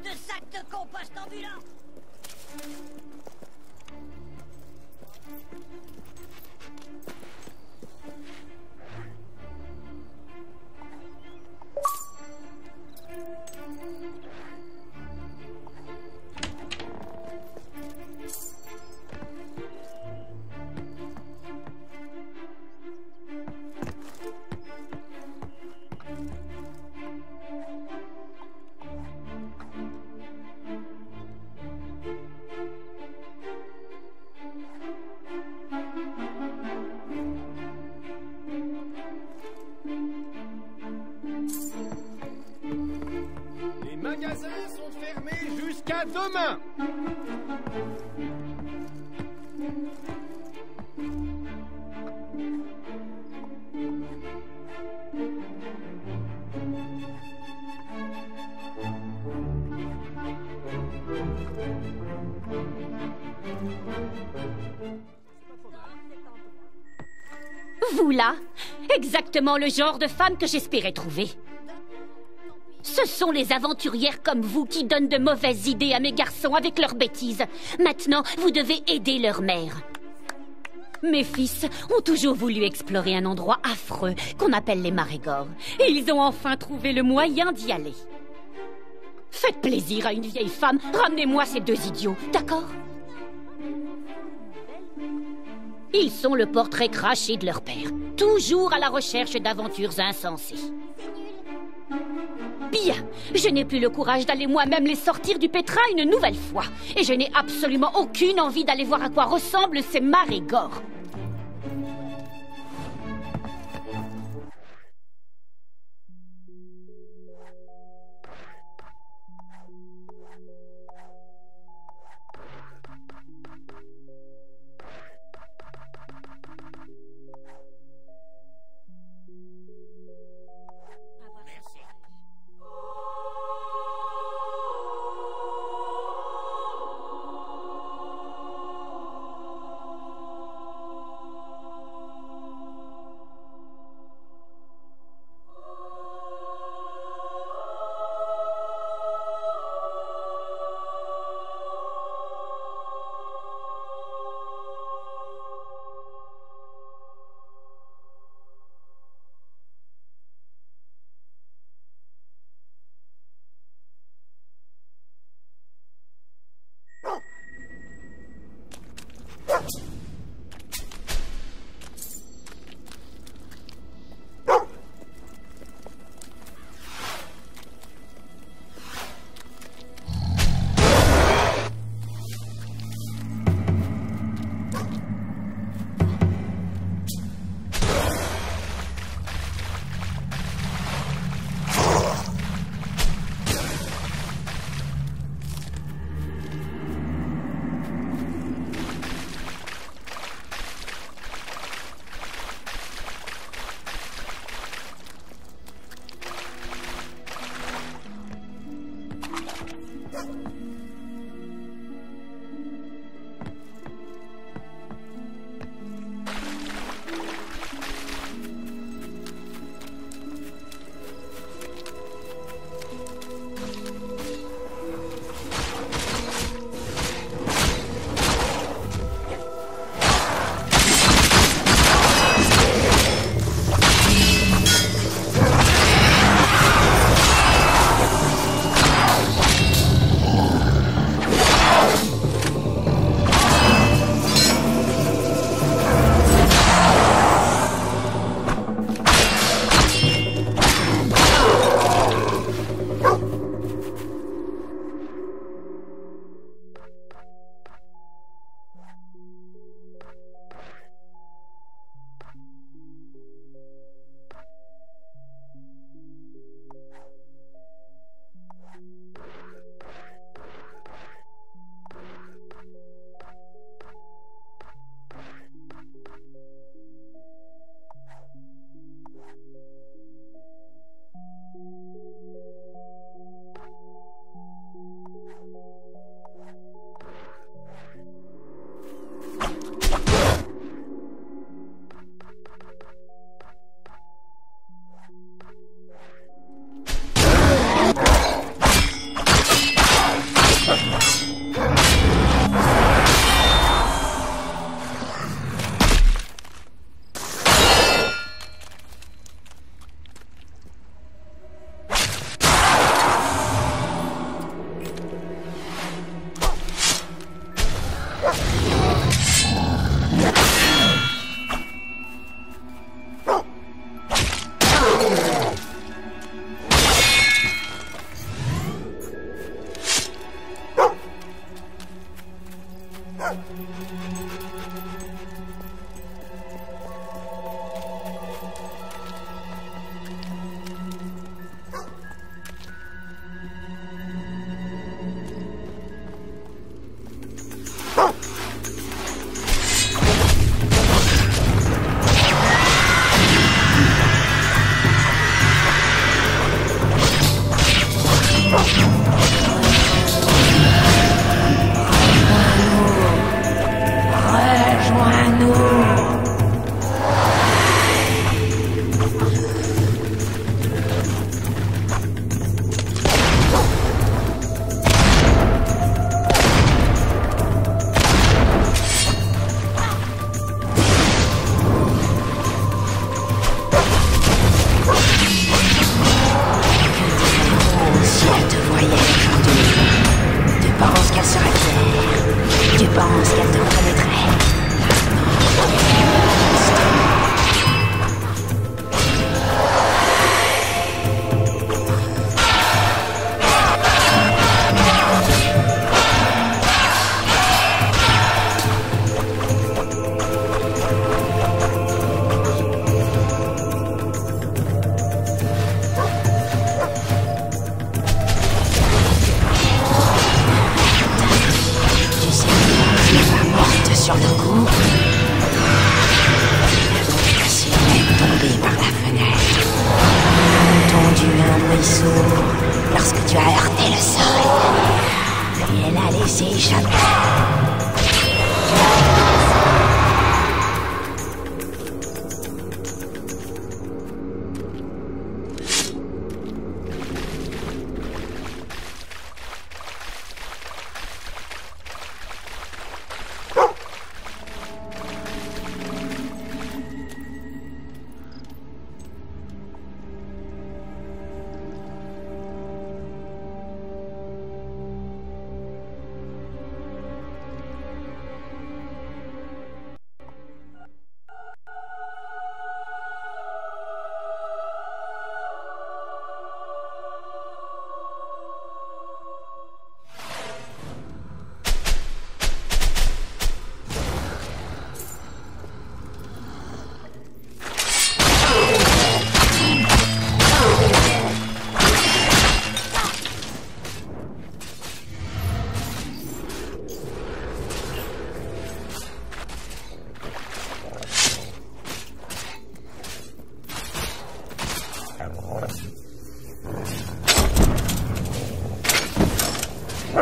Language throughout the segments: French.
de sac de compost ambulant Le genre de femme que j'espérais trouver. Ce sont les aventurières comme vous qui donnent de mauvaises idées à mes garçons avec leurs bêtises. Maintenant, vous devez aider leur mère. Mes fils ont toujours voulu explorer un endroit affreux qu'on appelle les Marégores. Et ils ont enfin trouvé le moyen d'y aller. Faites plaisir à une vieille femme, ramenez-moi ces deux idiots, d'accord? Ils sont le portrait craché de leur père, toujours à la recherche d'aventures insensées. Bien, je n'ai plus le courage d'aller moi-même les sortir du pétrin une nouvelle fois. Et je n'ai absolument aucune envie d'aller voir à quoi ressemblent ces marégores.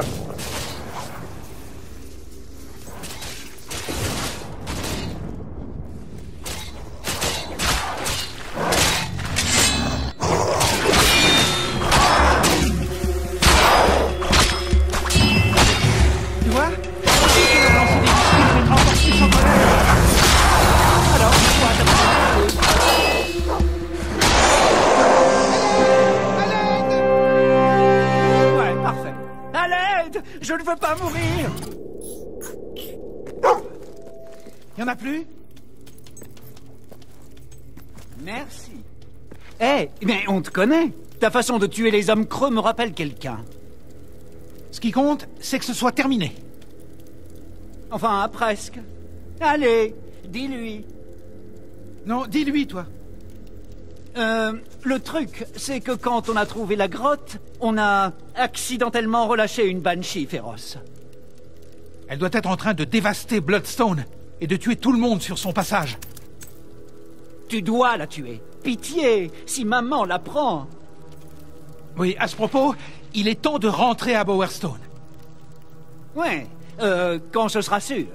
Huh. On te connaît. Ta façon de tuer les hommes creux me rappelle quelqu'un. Ce qui compte, c'est que ce soit terminé. Enfin, presque. Allez, dis-lui. Non, dis-lui, toi. Euh, le truc, c'est que quand on a trouvé la grotte, on a accidentellement relâché une banshee féroce. Elle doit être en train de dévaster Bloodstone et de tuer tout le monde sur son passage. Tu dois la tuer. Pitié, si maman la prend. Oui, à ce propos, il est temps de rentrer à Bowerstone. Ouais, euh, quand ce sera sûr.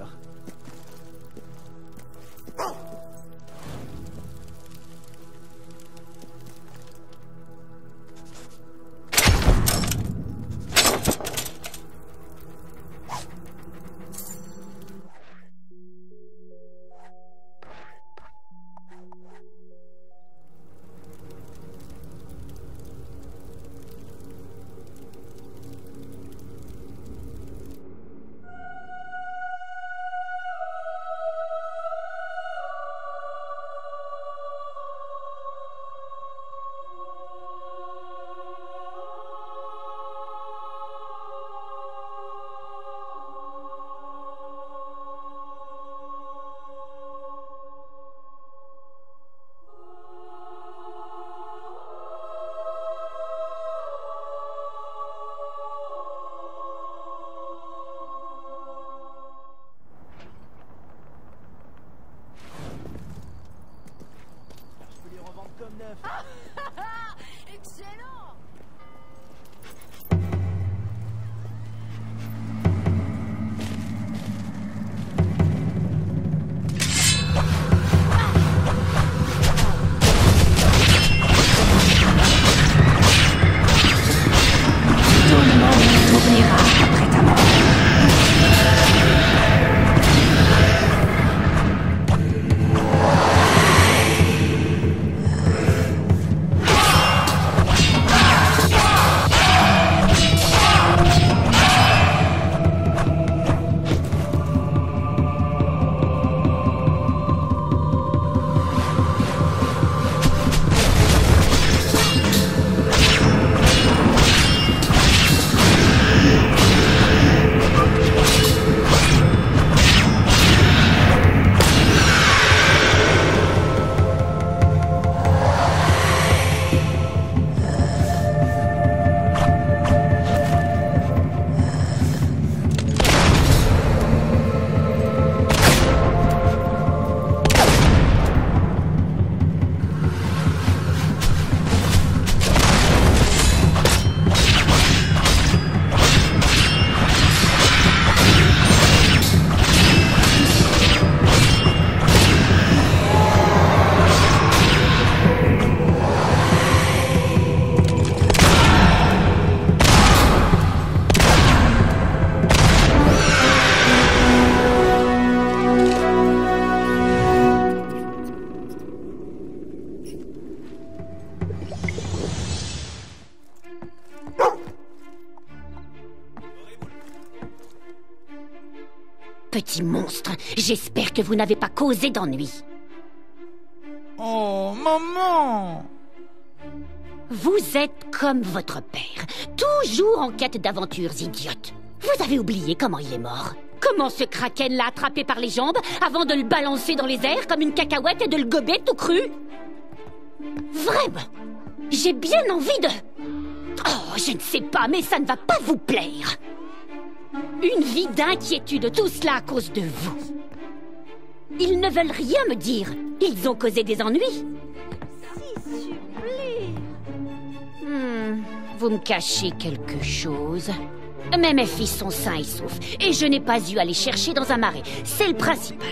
Que vous n'avez pas causé d'ennui. Oh, maman Vous êtes comme votre père, toujours en quête d'aventures idiotes. Vous avez oublié comment il est mort Comment ce kraken l'a attrapé par les jambes avant de le balancer dans les airs comme une cacahuète et de le gober tout cru? Vraiment J'ai bien envie de... Oh, je ne sais pas, mais ça ne va pas vous plaire. Une vie d'inquiétude, tout cela à cause de vous. Ils ne veulent rien me dire. Ils ont causé des ennuis. Hmm, vous me cachez quelque chose. Mais mes fils sont sains et saufs, et je n'ai pas eu à les chercher dans un marais. C'est le principal.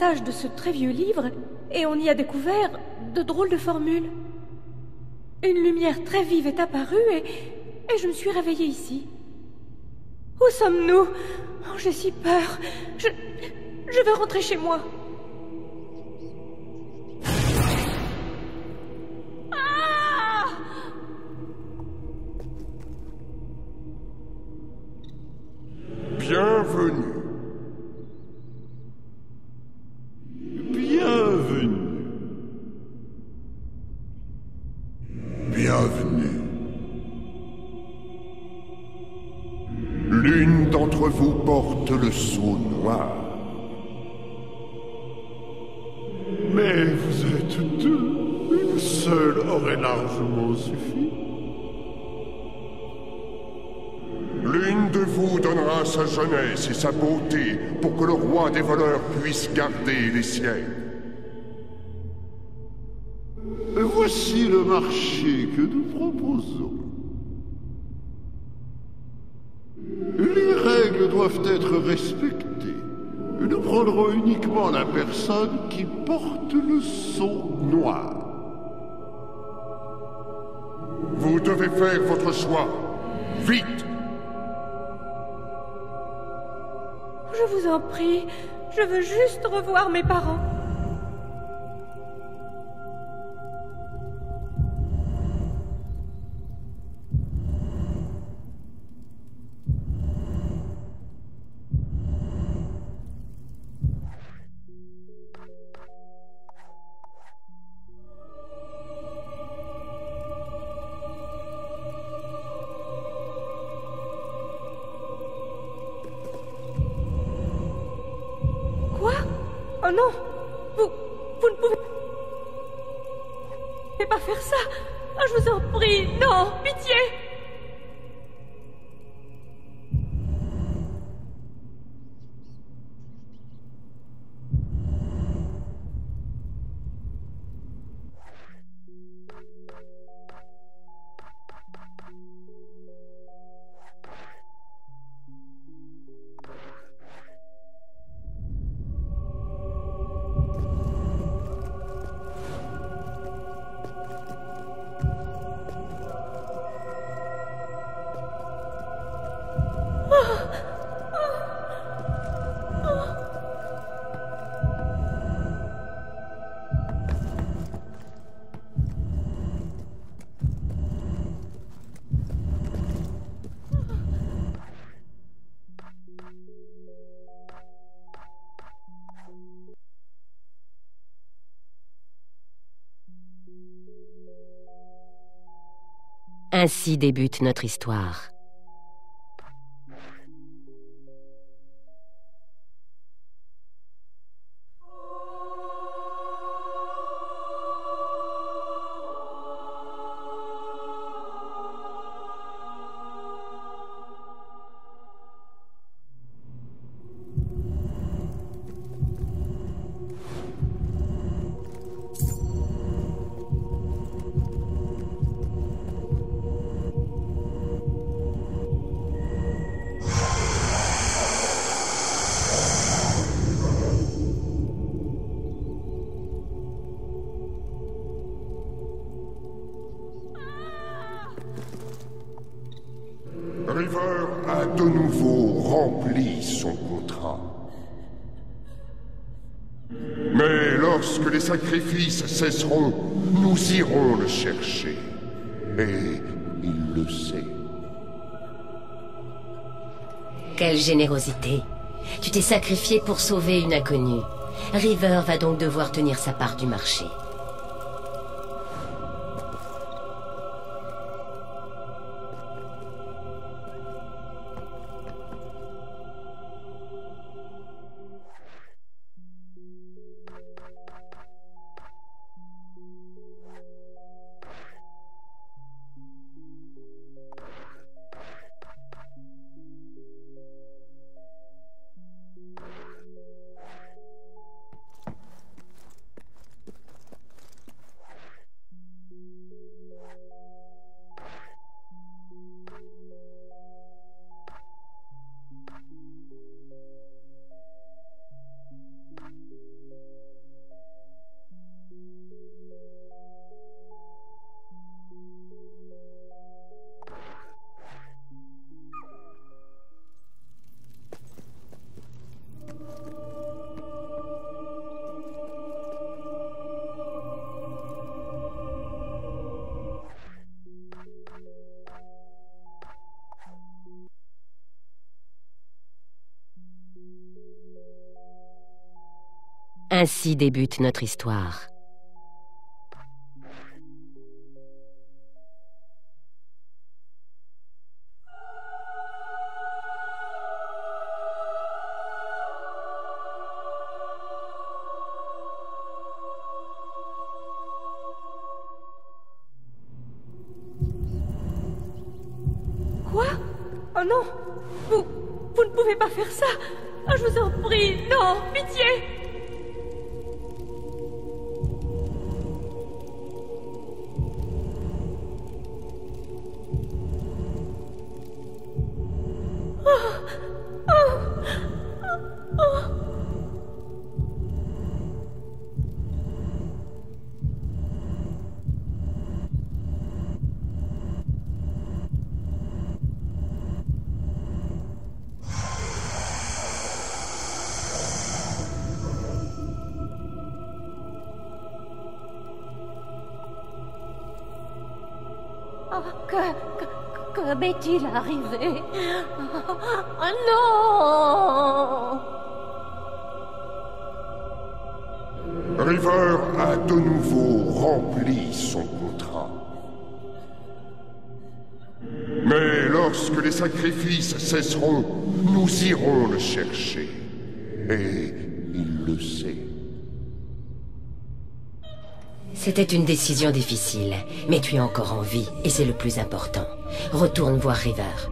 De ce très vieux livre et on y a découvert de drôles de formules. Une lumière très vive est apparue et, je me suis réveillée ici. Où sommes-nous? Oh, j'ai si peur. Je, je veux rentrer chez moi. Bienvenue. Et sa beauté pour que le roi des voleurs puisse garder les siennes. Voici le marché que nous proposons. Les règles doivent être respectées. Nous prendrons uniquement la personne qui porte le sceau noir. Vous devez faire votre choix. Vite Je veux juste revoir mes parents. Ainsi débute notre histoire. Son contrat. Mais lorsque les sacrifices cesseront, nous irons le chercher. Et il le sait. Quelle générosité. Tu t'es sacrifié pour sauver une inconnue. River va donc devoir tenir sa part du marché. Débute notre histoire. Quoi? Oh non! Vous... Vous ne pouvez pas faire ça! Ah, Je vous en prie, non Pitié que m'est-il arrivé Oh non River a de nouveau rempli son contrat. Mais lorsque les sacrifices cesseront, nous irons le chercher. Et il le sait. C'était une décision difficile, mais tu es encore en vie, et c'est le plus important. Retourne voir River.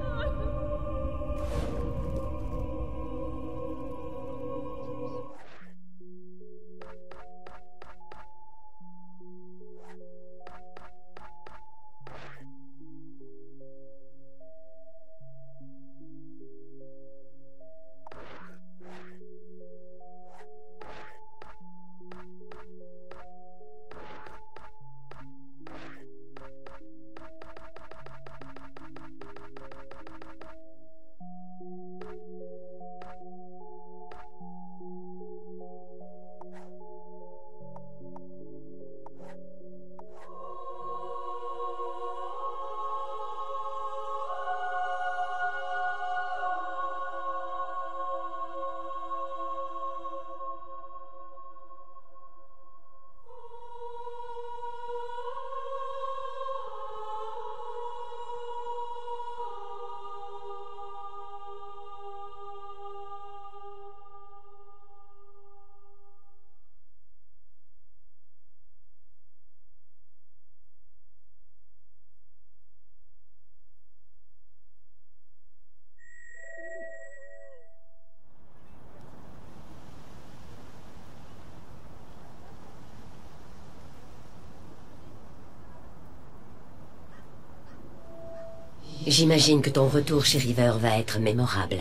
J'imagine que ton retour chez River va être mémorable.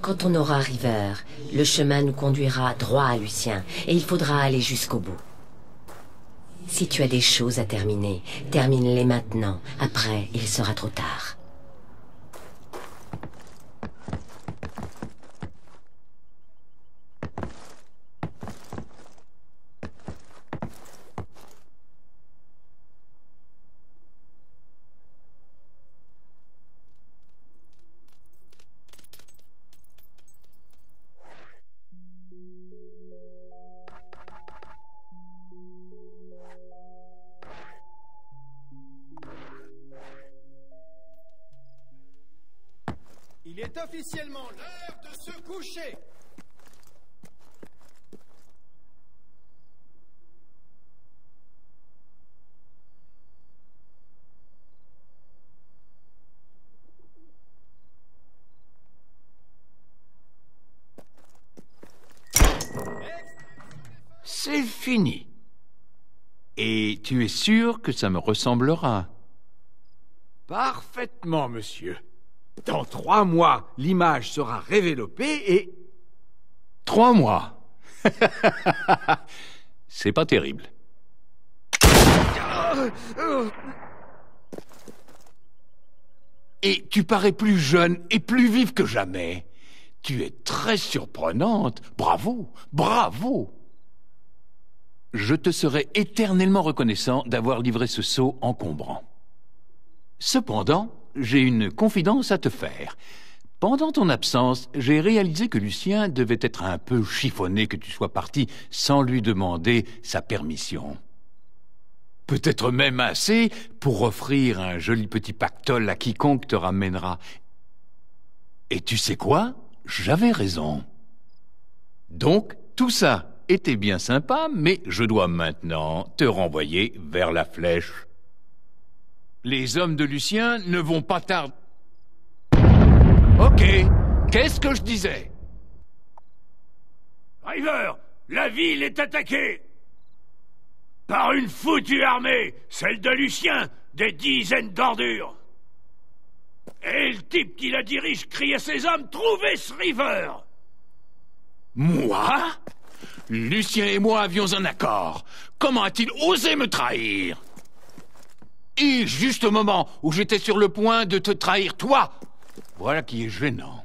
Quand on aura River, le chemin nous conduira droit à Lucien, et il faudra aller jusqu'au bout. Si tu as des choses à terminer, termine-les maintenant. Après, il sera trop tard. Il est officiellement l'heure de se coucher. C'est fini. Et tu es sûr que ça me ressemblera? Parfaitement, monsieur. Dans trois mois, l'image sera révélopée et... Trois mois. C'est pas terrible. Et tu parais plus jeune et plus vive que jamais. Tu es très surprenante. Bravo, bravo. Je te serai éternellement reconnaissant d'avoir livré ce saut encombrant. Cependant, j'ai une confidence à te faire. Pendant ton absence, j'ai réalisé que Lucien devait être un peu chiffonné que tu sois parti sans lui demander sa permission. Peut-être même assez pour offrir un joli petit pactole à quiconque te ramènera. Et tu sais quoi? J'avais raison. Donc, tout ça était bien sympa, mais je dois maintenant te renvoyer vers la flèche. Les hommes de Lucien ne vont pas tarder. Ok, qu'est-ce que je disais? River, la ville est attaquée. Par une foutue armée, celle de Lucien, des dizaines d'ordures. Et le type qui la dirige crie à ses hommes Trouvez ce River. Moi? Lucien et moi avions un accord. Comment a-t-il osé me trahir? Et juste au moment où j'étais sur le point de te trahir, toi Voilà qui est gênant.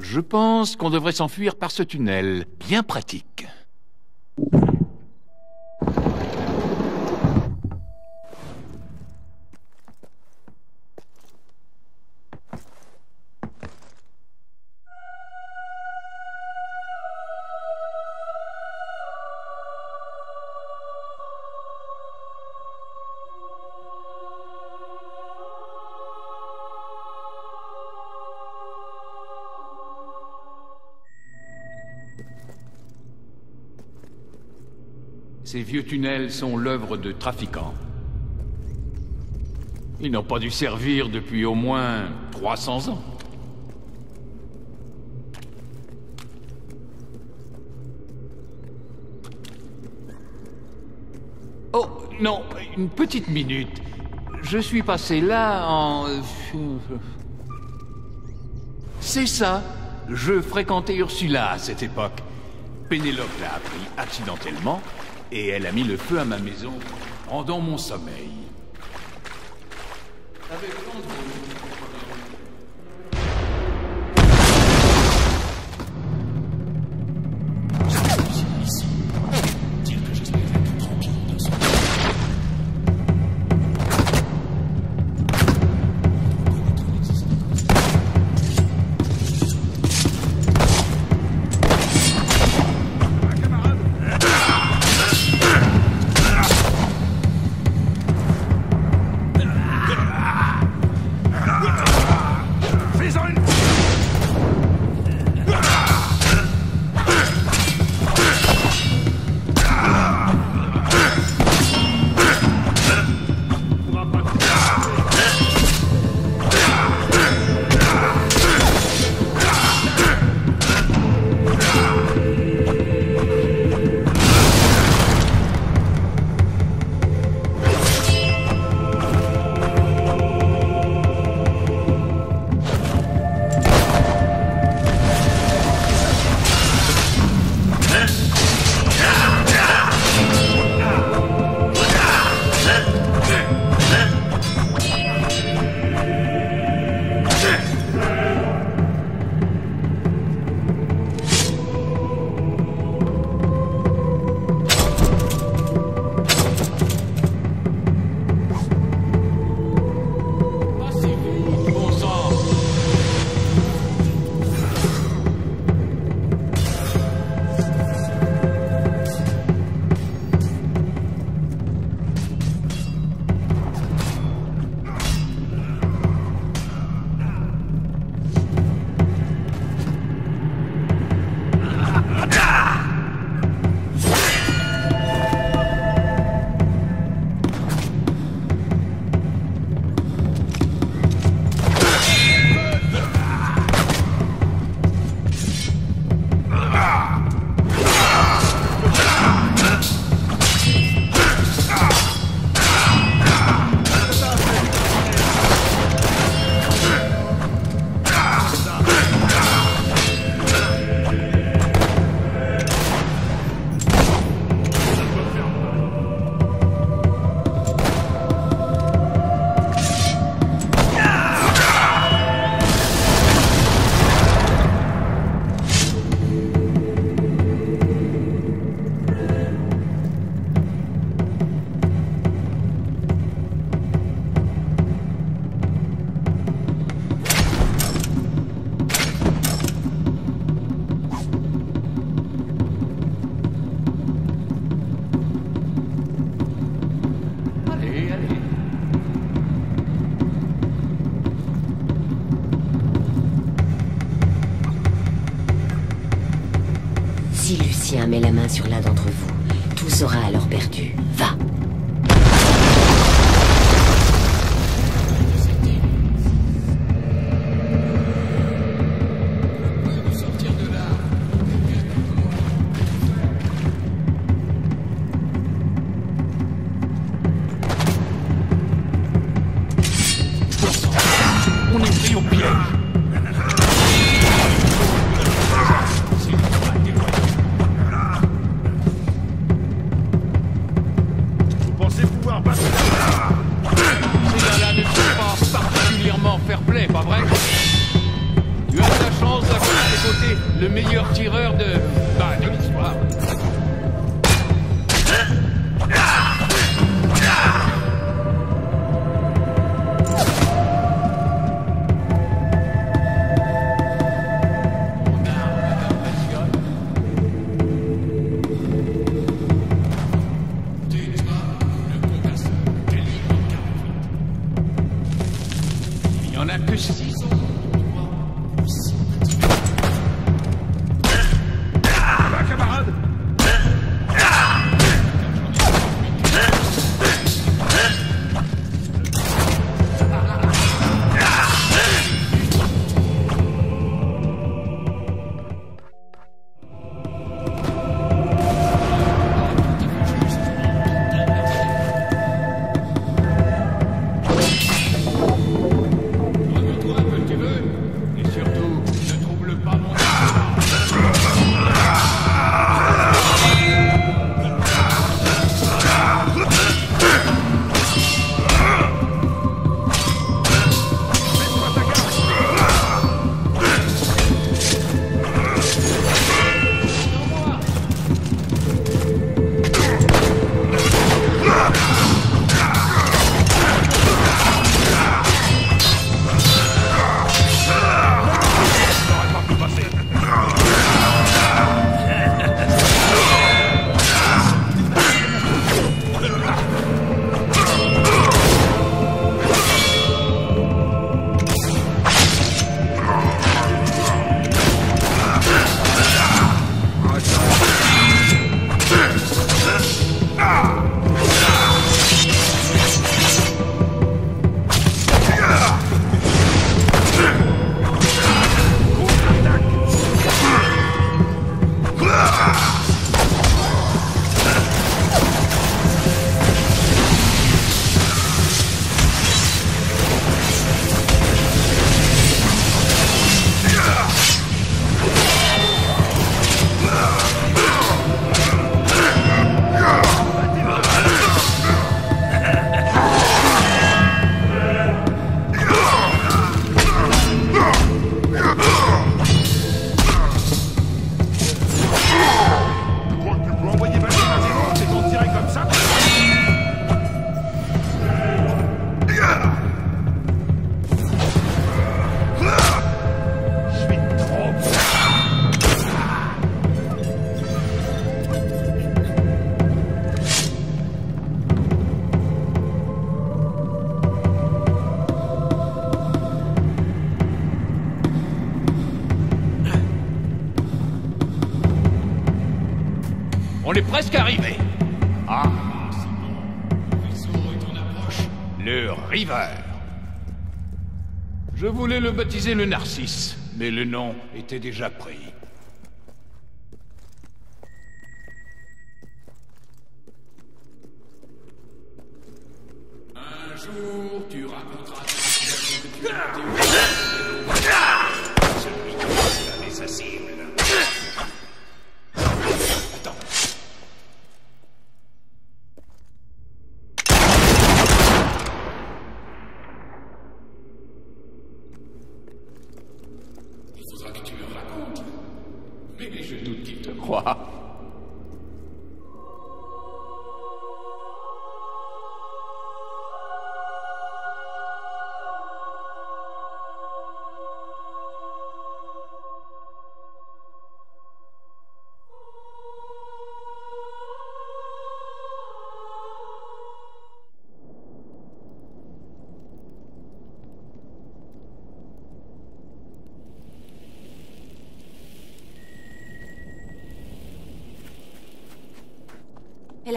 Je pense qu'on devrait s'enfuir par ce tunnel, bien pratique. Vieux tunnels sont l'œuvre de trafiquants. Ils n'ont pas dû servir depuis au moins 300 ans. Oh, non, une petite minute. Je suis passé là en... C'est ça. Je fréquentais Ursula à cette époque. Pénélope l'a appris accidentellement et elle a mis le feu à ma maison pendant mon sommeil. On est presque arrivé. Ah Le. Le River. Je voulais le baptiser le Narcisse, mais le nom était déjà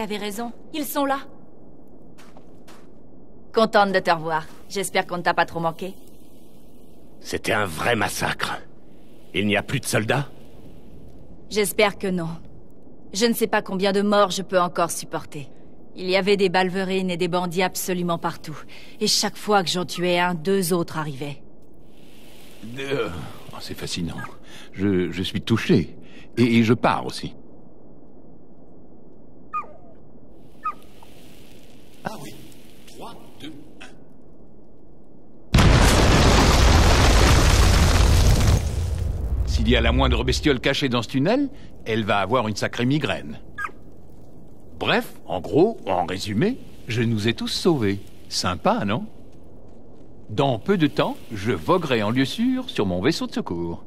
avait raison. Ils sont là. Contente de te revoir. J'espère qu'on ne t'a pas trop manqué. C'était un vrai massacre. Il n'y a plus de soldats? J'espère que non. Je ne sais pas combien de morts je peux encore supporter. Il y avait des balverines et des bandits absolument partout. Et chaque fois que j'en tuais un, deux autres arrivaient. Euh, oh, C'est fascinant. Je, je suis touché. Et, et je pars aussi. Ah oui. 3, 2, 1. S'il y a la moindre bestiole cachée dans ce tunnel, elle va avoir une sacrée migraine. Bref, en gros, en résumé, je nous ai tous sauvés. Sympa, non? Dans peu de temps, je voguerai en lieu sûr sur mon vaisseau de secours.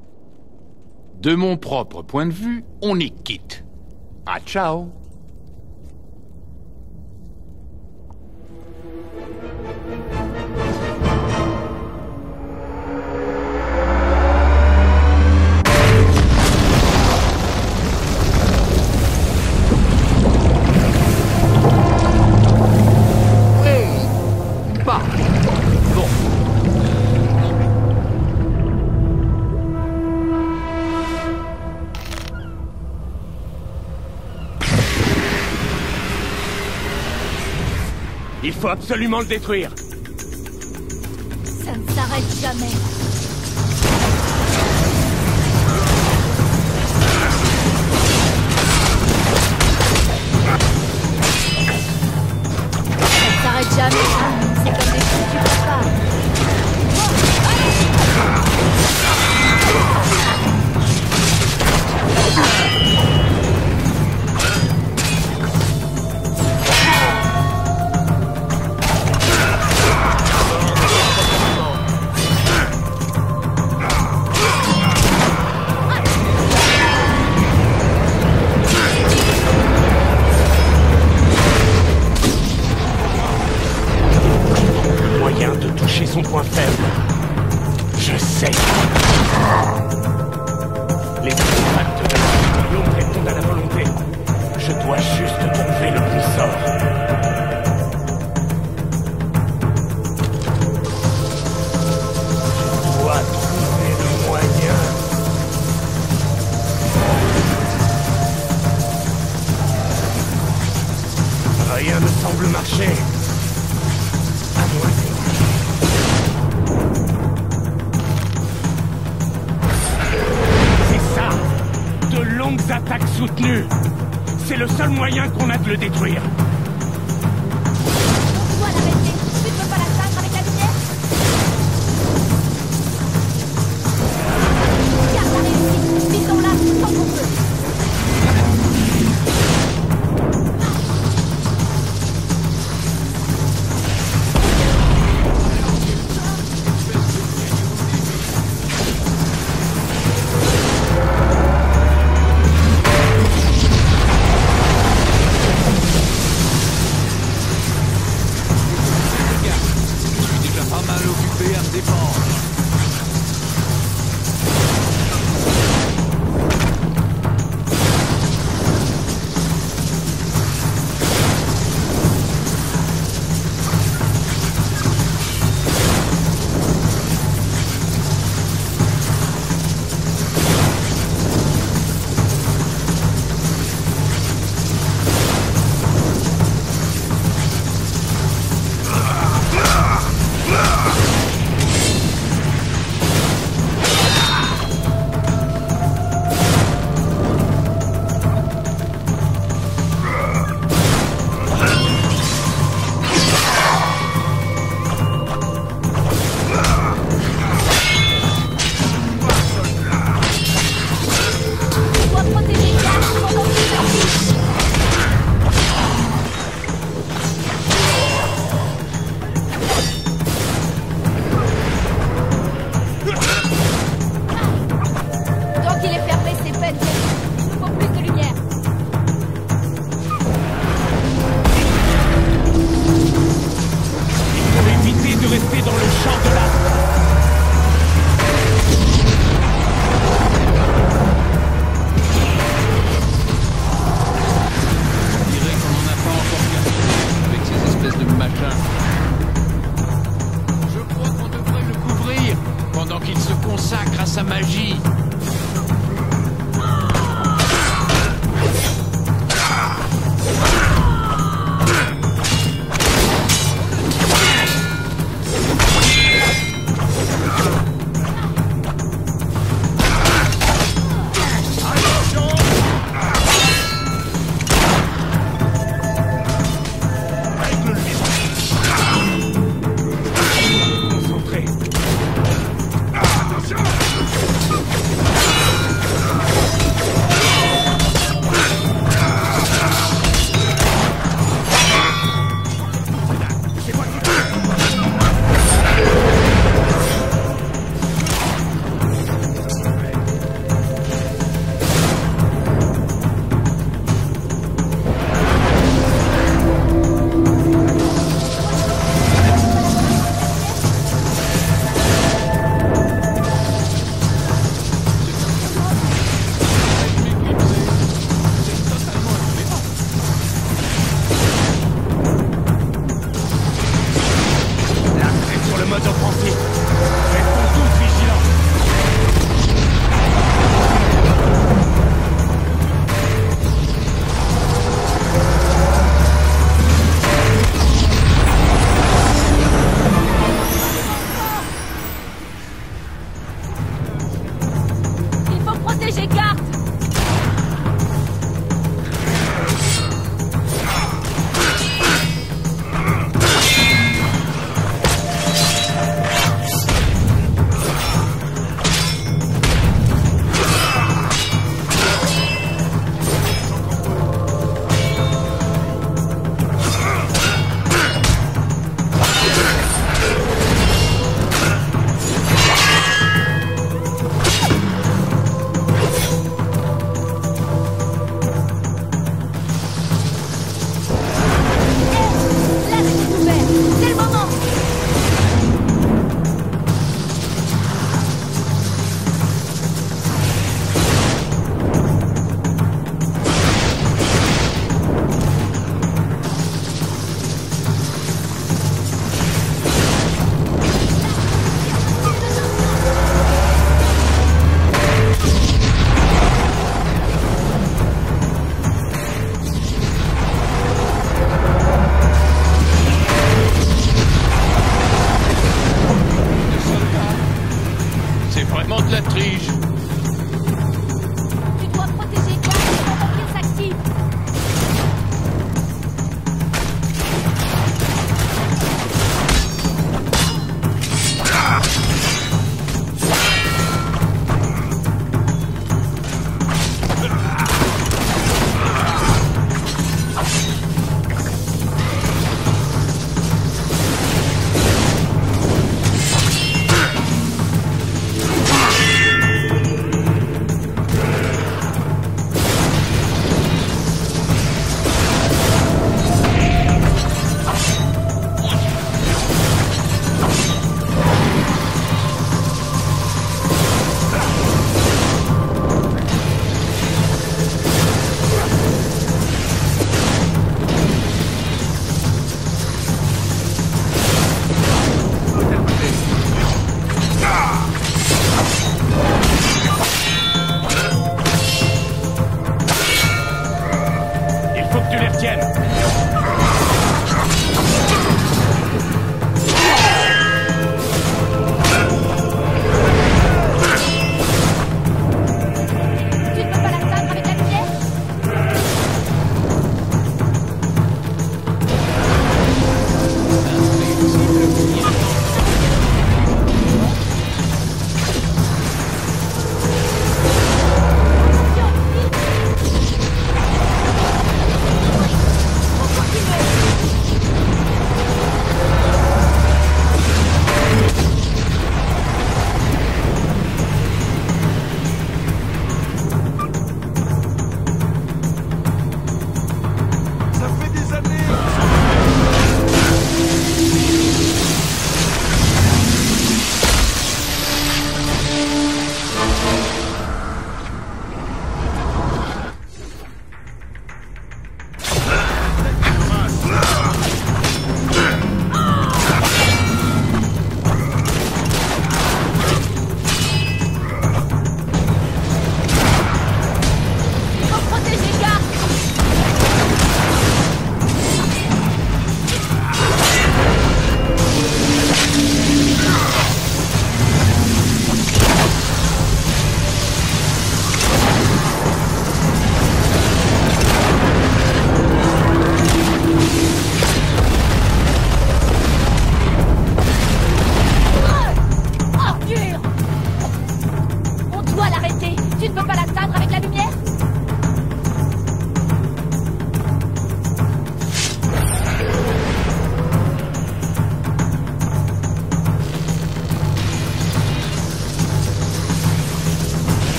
De mon propre point de vue, on est quitte. Ah ciao faut absolument le détruire. Ça ne s'arrête jamais.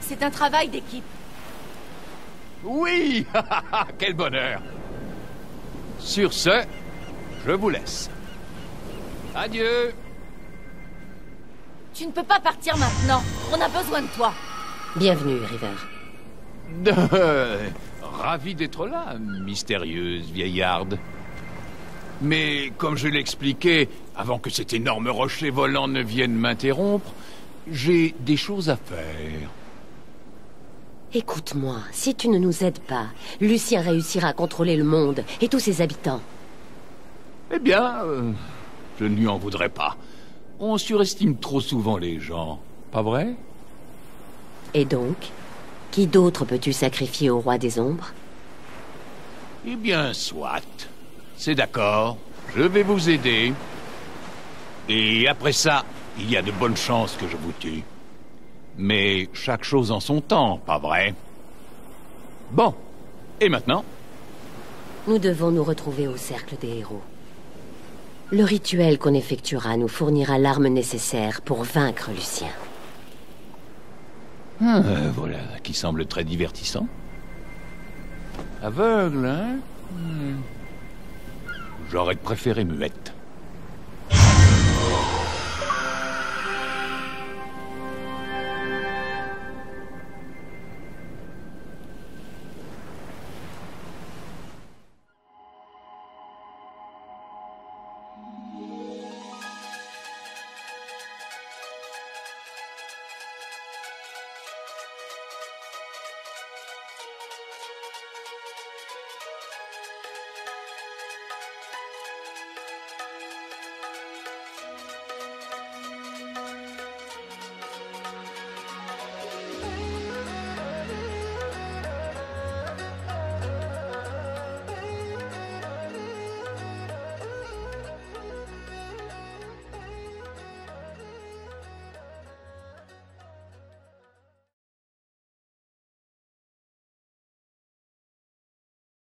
C'est un travail d'équipe. Oui Quel bonheur Sur ce, je vous laisse. Adieu Tu ne peux pas partir maintenant. On a besoin de toi. Bienvenue, River. Euh, Ravi d'être là, mystérieuse vieillarde. Mais comme je l'expliquais, avant que cet énorme rocher volant ne vienne m'interrompre, j'ai des choses à faire. Écoute-moi, si tu ne nous aides pas, Lucien réussira à contrôler le monde et tous ses habitants. Eh bien, euh, je ne lui en voudrais pas. On surestime trop souvent les gens, pas vrai? Et donc Qui d'autre peux-tu sacrifier au roi des ombres? Eh bien, soit. C'est d'accord. Je vais vous aider. Et après ça, il y a de bonnes chances que je vous tue. Mais chaque chose en son temps, pas vrai? Bon. Et maintenant? Nous devons nous retrouver au cercle des héros. Le rituel qu'on effectuera nous fournira l'arme nécessaire pour vaincre Lucien. Ah, voilà, qui semble très divertissant. Aveugle, hein? Hmm. J'aurais préféré muette.